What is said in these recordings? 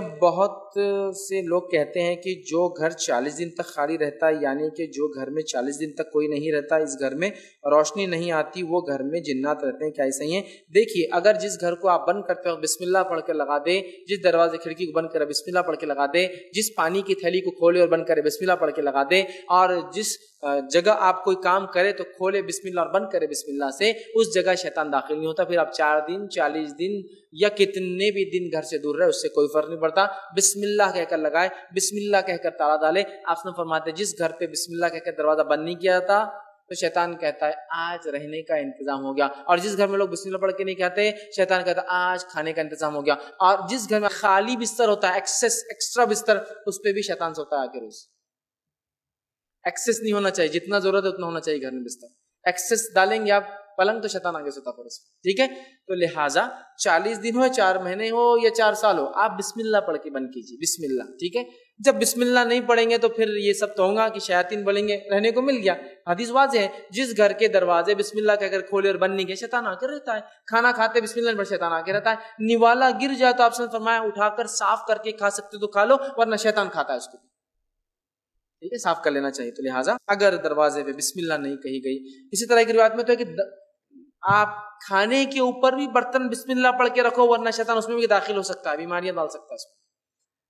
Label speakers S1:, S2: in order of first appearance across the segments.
S1: مطلب بہت سے لوگ کہتے ہیں کہ جو گھر چالیس دن تک خالی رہتا ہے یعنی کہ جو گھر میں چالیس دن تک کوئی نہیں رہتا، اس گھر میں روشنی نہیں آتی، وہ گھر میں جنات رہتے ہیں، کیا ایسا ہی ہیں؟ دیکھیے، اگر جس گھر کو آپ بند کرتے ہو بسم اللہ پڑھ کے لگا دے جس دروازے کھڑکی کو بند کرے بسم اللہ پڑھ کے لگا دے جس پانی کی تھیلی کو کھولے اور بند کرے بسم اللہ پڑھ کے لگا دے اور جس جگہ آپ کوئی کام کرے تو کھولے بسم اللہ اور بند کرے بسم اللہ سے، اس جگہ شیطان داخل نہیں ہوتا، پھر آپ چار دن، چالیس دن یا کتنے بھی دن گھر سے دور رہے، اس سے کوئی فرق نہیں پڑتا۔ بسم اللہ کہہ کر لگائے، بسم اللہ کہہ کر تالا ڈالے۔ آپ نے فرماتے جس گھر پہ بسم اللہ کہہ کر دروازہ بند نہیں کیا تھا تو شیطان کہتا ہے، آج رہنے کا انتظام ہو گیا۔ اور جس گھر میں لوگ بسم اللہ پڑھ کے نہیں کہتے، شیطان کہتا ہے، آج کھانے کا انتظام ہو گیا۔ اور جس گھر میں خالی بستر ہوتا ہے ایکسس ایکسٹرا بستر، اس پہ بھی شیطان سوتا ہے آ کے روز ایکسس نہیں ہونا چاہیے، جتنا ضرورت ہے اتنا ہونا چاہیے گھر میں بستر۔ ایکسس ڈالیں گے آپ، پلنگ تو شیطان آگے سوتا پھر اس ٹھیک ہے؟ تو لہٰذا چالیس دن ہو، چار مہینے ہو یا چار سال ہو، آپ بسم اللہ پڑھ کے بند کیجیے بسم اللہ ٹھیک ہے؟ جب بسم اللہ نہیں پڑھیں گے تو پھر یہ سب تو ہوگا کہ شیاطین بولیں گے، رہنے کو مل گیا۔ حدیث واضح ہے، جس گھر کے دروازے بسم اللہ کہہ کر کھولے اور بند نہیں گئے، شیطان آ کر رہتا ہے۔ کھانا کھاتے بسم اللہ پر شیطان آ کے رہتا ہے۔ نوالا گر جائے تو آپ سے فرمایا اٹھا کر صاف کر کے کھا سکتے تو کھا لو، ورنہ شیطان کھاتا ہے اس کو۔ ٹھیک ہے، صاف کر لینا چاہیے۔ تو لہٰذا اگر دروازے پہ بسم اللہ نہیں کہی گئی، اسی طرح کی روایت میں تو ہے کہ آپ کھانے کے اوپر بھی برتن بسم اللہ پڑھ کے رکھو، ورنہ شیطان اس میں بھی داخل ہو سکتا ہے، بیماریاں ڈال سکتا ہے اس میں۔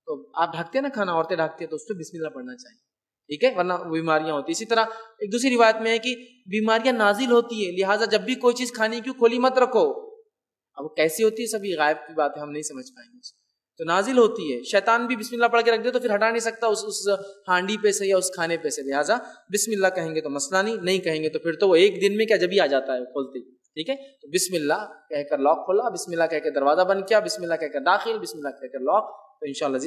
S1: تو آپ ڈھکتے ہیں نا کھانا، عورتیں ڈھکتے ہیں تو اس پہ بسم اللہ پڑھنا چاہیے۔ ٹھیک ہے، ورنہ بیماریاں ہوتی ہیں۔ اسی طرح ایک دوسری روایت میں ہے کہ بیماریاں نازل ہوتی ہے لہٰذا جب بھی کوئی چیز کھانے کی کھولی مت رکھو۔ اب کیسی ہوتی ہے، سبھی غائب کی بات ہے ہم نہیں سمجھ پائیں گے تو نازل ہوتی ہے۔ شیطان بھی بسم اللہ پڑھ کے رکھ دے تو پھر ہٹا نہیں سکتا اس اس ہانڈی پہ سے یا اس کھانے پہ سے۔ لہٰذا بسم اللہ کہیں گے تو مسئلہ نہیں نہیں کہیں گے تو پھر تو وہ ایک دن میں کیا جب ہی آ جاتا ہے کھولتے ٹھیک ہے؟ تو بسم اللہ کہہ کر لاک کھولا، بسم اللہ کہہ کے دروازہ بند کیا، بسم اللہ کہہ کر داخل، بسم اللہ کہہ کر لاک تو ان شاء اللہ